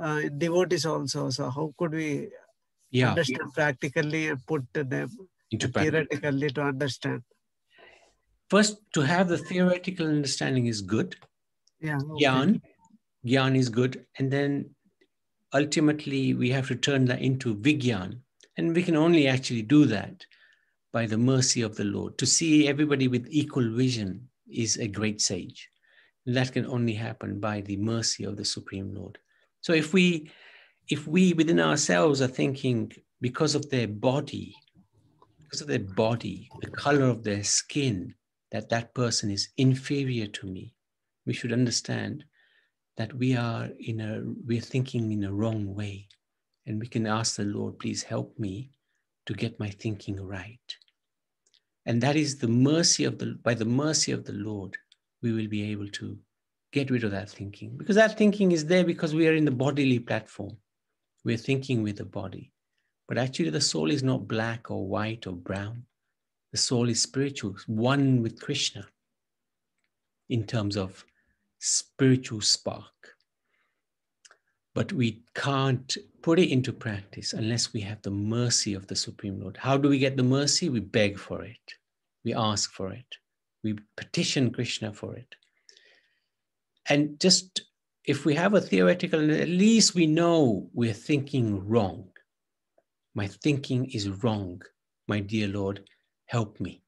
uh, devotees also. So how could we yeah. understand practically and put them Into practice. theoretically to understand? First, to have the theoretical understanding is good. Yeah. okay. Gyan, Gyan is good. And then ultimately, we have to turn that into Vigyan. And we can only actually do that by the mercy of the Lord. To see everybody with equal vision is a great sage. That can only happen by the mercy of the Supreme Lord. So if we if we within ourselves are thinking because of their body, because of their body, the color of their skin, that that person is inferior to me, we should understand that we are in a we're thinking in a wrong way and we can ask the lord please help me to get my thinking right and that is the mercy of the by the mercy of the lord we will be able to get rid of that thinking because that thinking is there because we are in the bodily platform. We're thinking with the body. But actually, the soul is not black or white or brown. The soul is spiritual, one with Krishna in terms of spiritual spark. But we can't put it into practice unless we have the mercy of the Supreme Lord. How do we get the mercy? We beg for it, we ask for it, we petition Krishna for it. And just if we have a theoretical, at least we know we're thinking wrong. My thinking is wrong. My dear Lord, help me.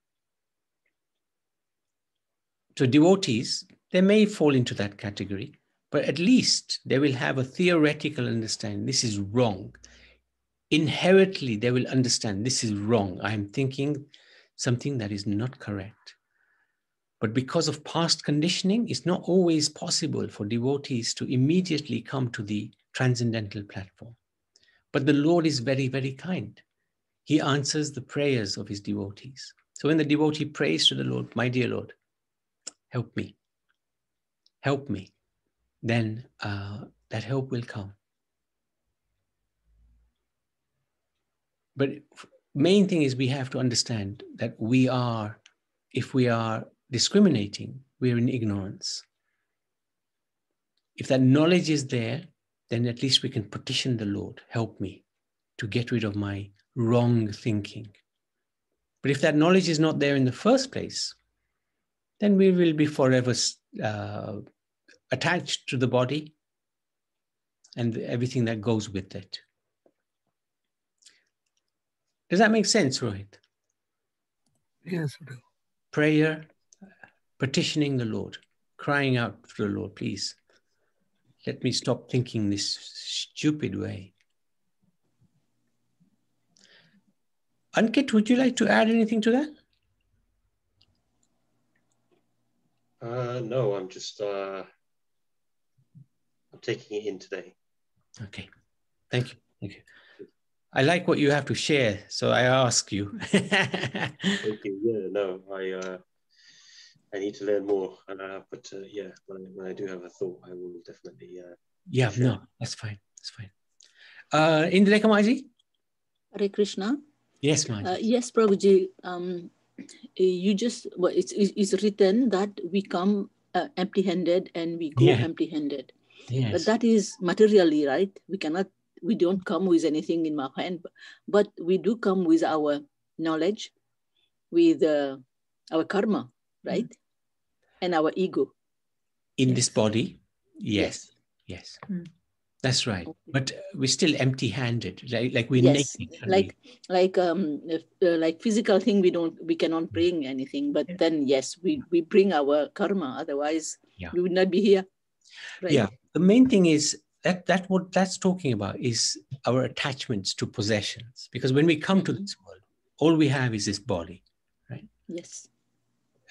To devotees, they may fall into that category, but at least they will have a theoretical understanding this is wrong. Inherently, they will understand this is wrong. I am thinking something that is not correct. But because of past conditioning, it's not always possible for devotees to immediately come to the transcendental platform. But the Lord is very, very kind. He answers the prayers of his devotees. So when the devotee prays to the Lord, My dear Lord, help me, help me, then uh, that help will come. But main thing is we have to understand that we are, if we are discriminating, we're in ignorance. If that knowledge is there, then at least we can petition the Lord, help me to get rid of my wrong thinking. But if that knowledge is not there in the first place, then we will be forever uh, attached to the body and everything that goes with it. Does that make sense, Rohit? Yes. Prayer, petitioning the Lord, crying out to the Lord, please, let me stop thinking this stupid way. Ankit, would you like to add anything to that? Uh, no, I'm just uh, I'm taking it in today. Okay, thank you, thank you. I like what you have to share, so I ask you. Thank you. Yeah, no, I uh, I need to learn more, and uh, but uh, yeah, when I, when I do have a thought, I will definitely. Uh, yeah, no, that's fine. That's fine. Uh, Indreka Maji? Hare Krishna. Yes, Maji. Uh, yes, Prabhuji. Um, you just well, it's it's written that we come uh, empty-handed and we go Yeah. empty-handed. Yes. But that is materially right. We cannot. We don't come with anything in our hand, but we do come with our knowledge, with uh, our karma, right, and our ego. in this body yes yes Mm. That's right. But we're still empty handed right? Like we're yes. naked like like um uh, like physical thing we don't we cannot bring anything. But Yeah. then yes we we bring our karma. Otherwise Yeah. we would not be here. Right. Yeah. The main thing is that that what that's talking about is our attachments to possessions. Because when we come to Mhm. this world all we have is this body right? yes.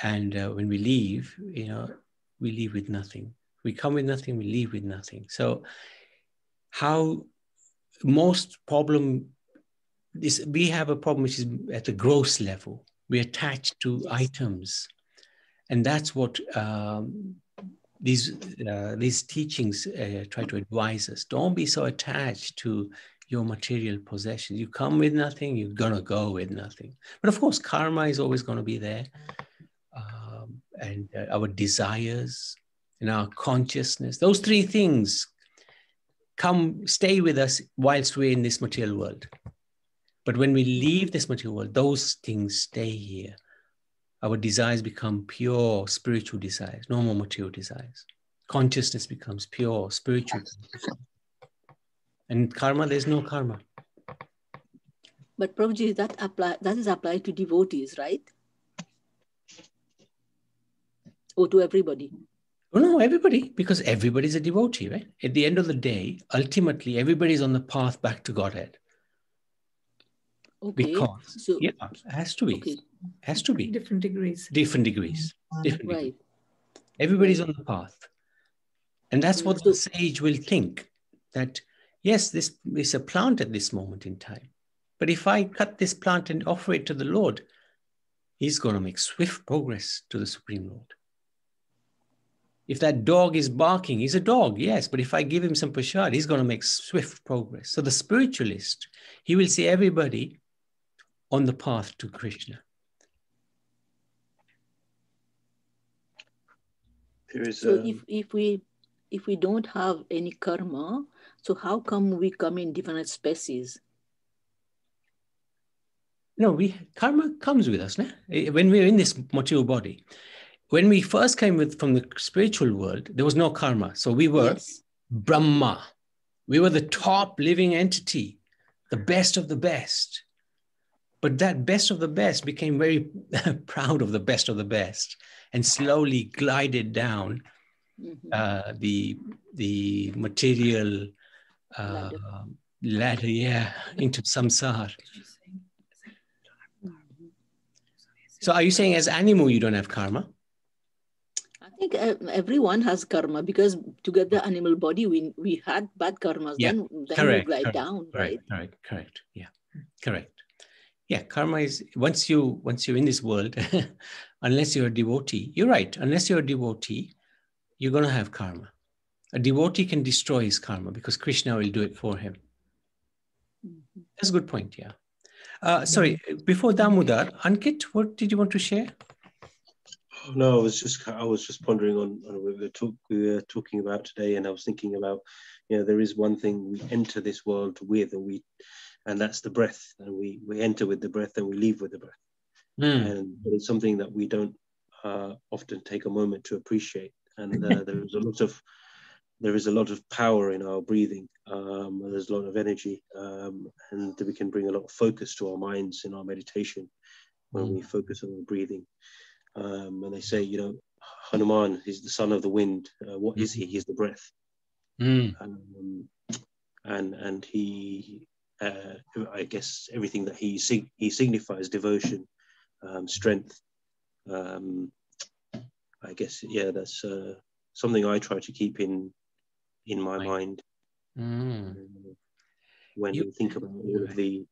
And uh, when we leave you know we leave with nothing. We come with nothing we leave with nothing. So how most problem is we have a problem which is at the gross level. We attach to items. And that's what um, these uh, these teachings uh, try to advise us. Don't be so attached to your material possessions. You come with nothing you're gonna go with nothing. But of course karma is always going to be there. Um, and uh, our desires and our consciousness those three things come stay with us whilst we're in this material world. But when we leave this material world those things stay here. Our desires become pure spiritual desires no more material desires. Consciousness becomes pure spiritual and karma there's no karma. But Prabhuji, that apply that is applied to devotees right? Or to everybody Oh, no, everybody, because everybody's a devotee, right? At the end of the day, ultimately, everybody's on the path back to Godhead. okay Because, so yeah, has to be, okay has to be Different degrees. different degrees. Ah, different degrees. right Everybody's on the path. And that's mm, what So- the sage will think that, yes, this is a plant at this moment in time. But if I cut this plant and offer it to the Lord, He's going to make swift progress to the Supreme Lord. If that dog is barking, he's a dog, yes. But if I give him some prasad, he's going to make swift progress. So the spiritualist, he will see everybody on the path to Krishna. There is So if, if we if we don't have any karma, so how come we come in different species? No, we karma comes with us. Nah? Eh, when we're in this material body, when we first came with from the spiritual world, there was no karma. So we were Yes. Brahma. We were the top living entity, the best of the best. But that best of the best became very proud of the best of the best and slowly glided down Mhm. uh, the the material uh, ladder, yeah, into samsara. So are you saying as animal you don't have karma? I think uh, everyone has karma because to get the animal body, we we had bad karmas. Yeah, Then then correct, we glide correct, down, right? Correct, correct, correct. Yeah, correct. Yeah, karma is once you once you're in this world, unless you're a devotee, you're right. Unless you're a devotee, you're gonna have karma. A devotee can destroy his karma because Krishna will do it for him. Mhm. That's a good point. Yeah. Uh, sorry, before Damodar, Ankit, what did you want to share? No, I was just I was just pondering on, on what we were, talk, we were talking about today, and I was thinking about, you know, there is one thing we enter this world with, and we, and that's the breath, and we we enter with the breath, and we leave with the breath, Hmm. and it's something that we don't uh, often take a moment to appreciate, and uh, there is a lot of there is a lot of power in our breathing. Um, there's a lot of energy, um, and we can bring a lot of focus to our minds in our meditation when we focus on our breathing. Um, and they say, you know, Hanuman is the son of the wind. Uh, what is he? He's the breath. Hmm. Um, and and he, uh, I guess, everything that he sig- he signifies devotion, um, strength. Um, I guess, yeah, that's uh, something I try to keep in in my Right. mind Hmm. uh, when You- we think about all of the,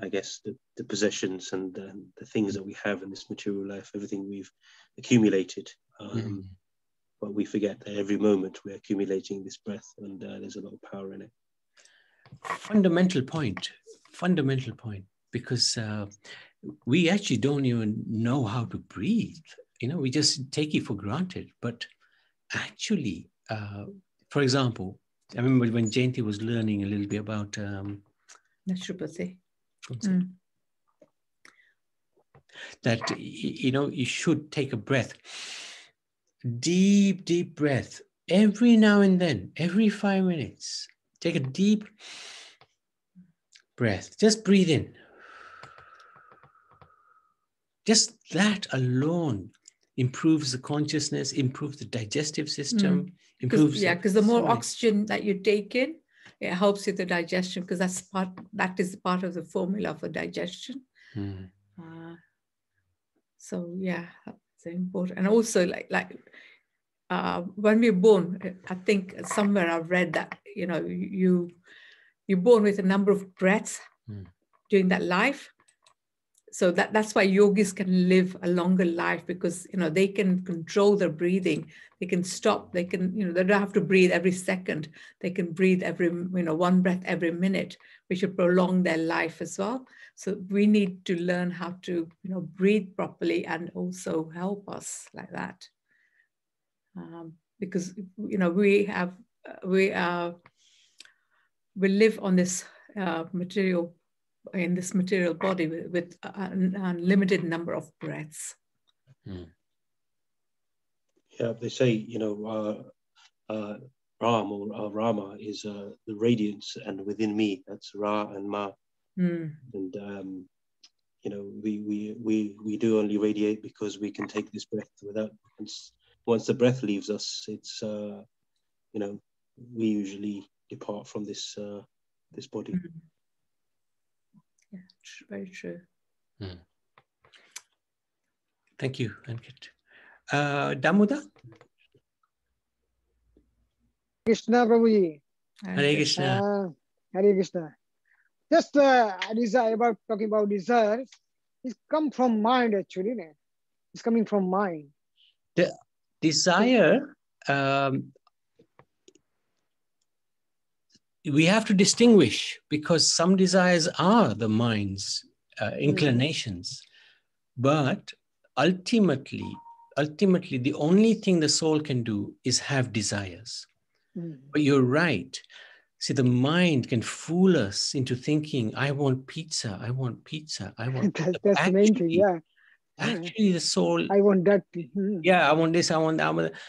I guess, the, the possessions and the, the things that we have in this material life, everything we've accumulated. Um, Hmm. But we forget that every moment we're accumulating this breath, and uh, there's a lot of power in it. fundamental point fundamental point because uh, we actually don't even know how to breathe you know we just take it for granted but actually uh, for example i remember when jayanti was learning a little bit about um, Naturopathy. Mm. that you know you should take a breath. Deep deep breath. Every now and then every five minutes take a deep breath. Just breathe in. Just that alone improves the consciousness improves the digestive system Because improves yeah, because the more so oxygen that you take in, it helps with the digestion because that's part that is part of the formula for digestion. Mm, Uh, so yeah, that's important. And also like like uh, when we're born, I think somewhere I've read that you know you you're born with a number of breaths Mm. during that life. So that, that's why yogis can live a longer life because you know they can control their breathing. They can stop. They can you know they don't have to breathe every second. They can breathe every you know one breath every minute, which will prolong their life as well. So we need to learn how to you know breathe properly and also help us like that. Um, because you know we have uh, we are we live on this uh, material in this material body with, with an unlimited number of breaths. Yeah, they say, you know, uh, uh, Ram or uh, Rama is uh, the radiance, and within me, that's Ra and Ma. Mm, and um, you know we, we we we do only radiate because we can take this breath without once once the breath leaves us it's uh, you know we usually depart from this uh, this body mm. Yeah, tr- very true. thank you ankit uh, damoda Krishna Prabhuji. hare krishna Uh, Hare Krishna. Just uh, desire about talking about desires. It's come from mind actually. no? It's coming from mind. The desire um, we have to distinguish because some desires are the mind's uh, inclinations, but ultimately, ultimately, the only thing the soul can do is have desires. Mm. But you're right. See, the mind can fool us into thinking, I want pizza, I want pizza, I want That's, pizza. that's the main thing. Actually- Yeah. Actually, the soul, I want that. Mhm. yeah, I want this, I want that. I want that.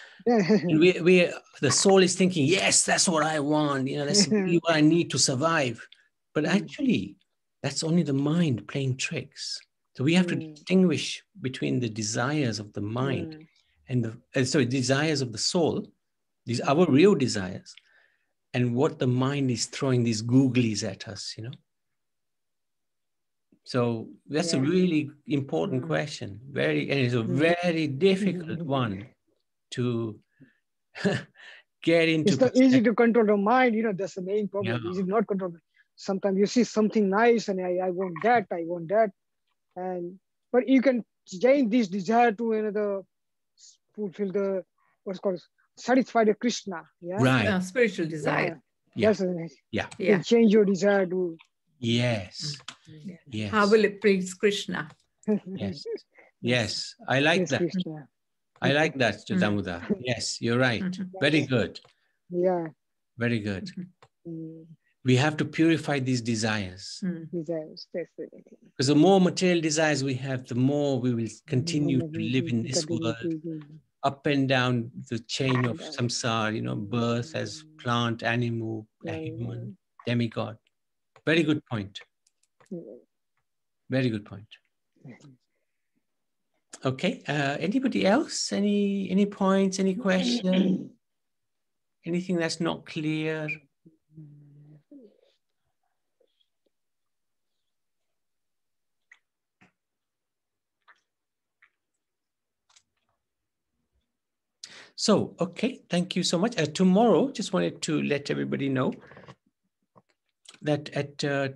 And we, we, the soul is thinking, yes, that's what I want. You know, that's really what I need to survive. But Mm. actually, that's only the mind playing tricks. So we have to Mm. distinguish between the desires of the mind Mm. and the uh, sorry desires of the soul, these our real desires, and what the mind is throwing these googlies at us. You know. So that's a really important Mm. question. Very and it's a very difficult one to get into. It's not easy to control the mind. You know, that's the main problem. Yeah. Easy not control. Sometimes you see something nice and I, I want that, I want that. And but you can change this desire to another fulfill the what's called satisfy the Krishna. Yeah. Right. Uh, spiritual desire. Yeah. That's the- Yeah. you Yeah. can change your desire to Yes. Yeah. Yes. How will it please Krishna? Yes. Yes. I like yes, that. Krishna. I like that, Mm. Damoda. Yes, you're right. Mhm. Very good. Yeah. Very good. Mm, We have to purify these desires. Mm. desires. That's the Because the more material desires we have, the more we will continue to live in this world, up and down the chain of samsara, you know, birth as plant, animal, a human, demigod. Very good point. Very good point. Okay. Uh, anybody else? Any any points? Any question? Anything that's not clear? So, okay, thank you so much. Uh, tomorrow, just wanted to let everybody know that at uh,